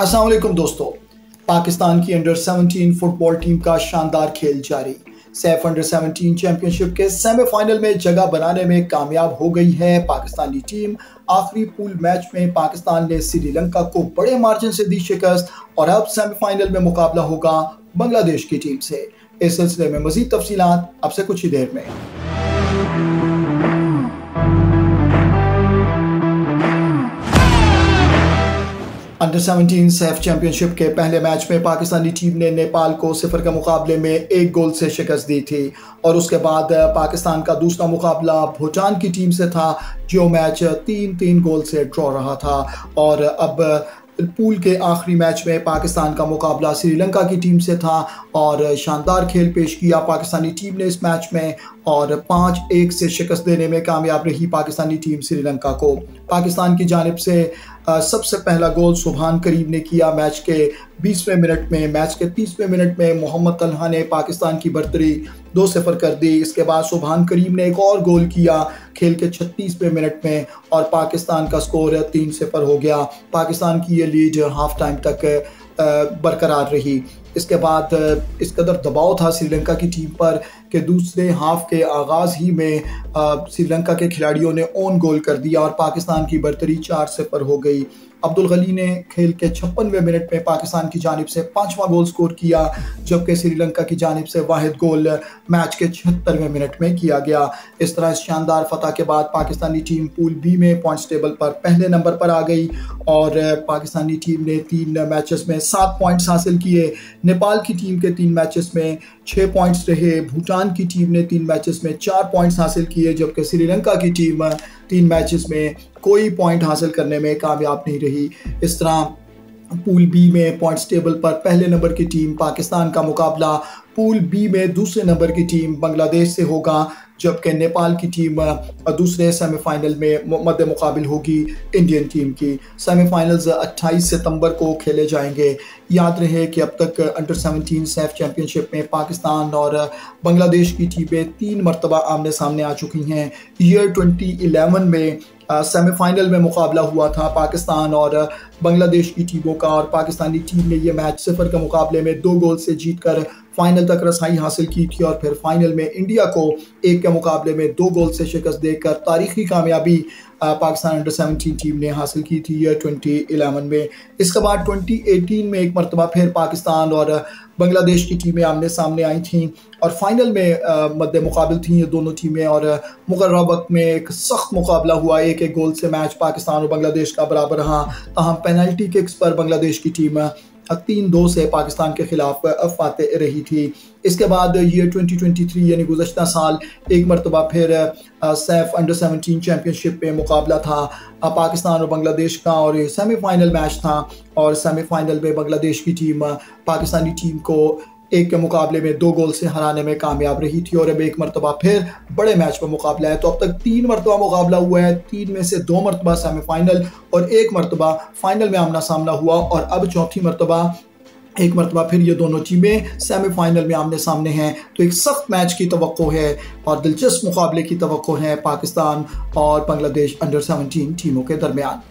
असलम दोस्तों। पाकिस्तान की under 17 football team का शानदार खेल जारी। सैफ अंडर 17 चैंपियनशिप के सेमीफाइनल में जगह बनाने में कामयाब हो गई है पाकिस्तानी टीम आखिरी पूल मैच में पाकिस्तान ने श्रीलंका को बड़े मार्जिन से दी शिकस्त और अब सेमीफाइनल में मुकाबला होगा बांग्लादेश की टीम से। इस सिलसिले में मजीद तफसी अब से कुछ ही देर में। अंडर 17 सेफ़ चैंपियनशिप के पहले मैच में पाकिस्तानी टीम ने नेपाल को सिफर के मुकाबले में एक गोल से शिकस्त दी थी। और उसके बाद पाकिस्तान का दूसरा मुकाबला भूटान की टीम से था, जो मैच तीन तीन गोल से ड्रॉ रहा था। और अब पूल के आखिरी मैच में पाकिस्तान का मुकाबला श्रीलंका की टीम से था। और शानदार खेल पेश किया पाकिस्तानी टीम ने इस मैच में। और पाँच एक से शिकस्त देने में कामयाब रही पाकिस्तानी टीम श्रीलंका को। पाकिस्तान की जानब से सबसे पहला गोल सुबहान करीब ने किया मैच के बीसवें मिनट में, मैच के तीसवें मिनट में मोहम्मद तलहा ने पाकिस्तान की बर्तरी दो सफ़र कर दी। इसके बाद सुबहान करीम ने एक और गोल किया खेल के छत्तीसवें मिनट में और पाकिस्तान का स्कोर तीन सफ़र हो गया। पाकिस्तान की ये लीड हाफ़ टाइम तक बरकरार रही। इसके बाद इस कदर दबाव था श्रीलंका की टीम पर कि दूसरे हाफ़ के आगाज़ ही में श्रीलंका के खिलाड़ियों ने ओन गोल कर दिया और पाकिस्तान की बर्तरी चार से पर हो गई। अब्दुल गली ने खेल के छप्पनवें मिनट में पाकिस्तान की जानब से पांचवा गोल स्कोर किया, जबकि श्रीलंका की जानब से वाहिद गोल मैच के छिहत्तरवें मिनट में किया गया। इस तरह इस शानदार फतह के बाद पाकिस्तानी टीम पूल बी में पॉइंट्स टेबल पर पहले नंबर पर आ गई और पाकिस्तानी टीम ने तीन मैचेस में सात पॉइंट्स हासिल किए। नेपाल की टीम के तीन मैचेस में छः पॉइंट्स रहे। भूटान की टीम ने तीन मैचेस में चार पॉइंट्स हासिल किए, जबकि श्रीलंका की टीम तीन मैचेस में कोई पॉइंट हासिल करने में कामयाब नहीं रही। इस तरह पूल बी में पॉइंट्स टेबल पर पहले नंबर की टीम पाकिस्तान का मुकाबला पूल बी में दूसरे नंबर की टीम बांग्लादेश से होगा, जबकि नेपाल की टीम दूसरे सेमीफाइनल में मद मुकाबिल होगी इंडियन टीम की। सेमीफाइनल्स 28 सितंबर को खेले जाएँगे। याद रहे कि अब तक अंडर 17 सेफ़ चैम्पियनशिप में पाकिस्तान और बांग्लादेश की टीमें तीन मरतबा आमने सामने आ चुकी हैं। ईयर 2011 में सेमीफाइनल में मुकाबला हुआ था पाकिस्तान और बांग्लादेश की टीमों का और पाकिस्तानी टीम ने यह मैच सिफर के मुकाबले में दो गोल से जीत कर फाइनल तक रसाई हासिल की थी और फिर फाइनल में इंडिया को एक के मुकाबले में दो गोल से शिकस्त देकर तारीखी कामयाबी पाकिस्तान अंडर 17 टीम ने हासिल की थी ईयर 2011 में। इसके बाद 2018 में एक मरतबा फिर पाकिस्तान और बांग्लादेश की टीमें आमने सामने आई थी और फाइनल में मद्द मुकाबल थी। ये दोनों टीमें और मुकर वक्त में एक सख्त मुकाबला हुआ। एक एक गोल से मैच पाकिस्तान और बांग्लादेश का बराबर रहा। तहम पेनल्टी किक्स पर बांग्लादेश की टीम तीन दो से पाकिस्तान के खिलाफ फाते रही थी। इसके बाद ये 2023 यानी गुजशत साल, एक मरतबा फिर सैफ अंडर 17 चैम्पियनशिप में मुकाबला था। पाकिस्तान और बांग्लादेश का और सेमीफाइनल मैच था और सेमीफाइनल में बांग्लादेश की टीम पाकिस्तानी टीम को एक के मुकाबले में दो गोल से हराने में कामयाब रही थी और अब एक मरतबा फिर बड़े मैच में मुकाबला है। तो अब तक तीन मरतबा मुकाबला हुआ है। तीन में से दो मरतबा सेमीफाइनल और एक मरतबा फाइनल में आमना सामना हुआ और अब चौथी मरतबा, एक मरतबा फिर ये दोनों टीमें सेमीफाइनल में आमने सामने हैं। तो एक सख्त मैच की तो है और दिलचस्प मुकाबले की तो है पाकिस्तान और बांग्लादेश अंडर सेवनटीन टीमों के दरमियान।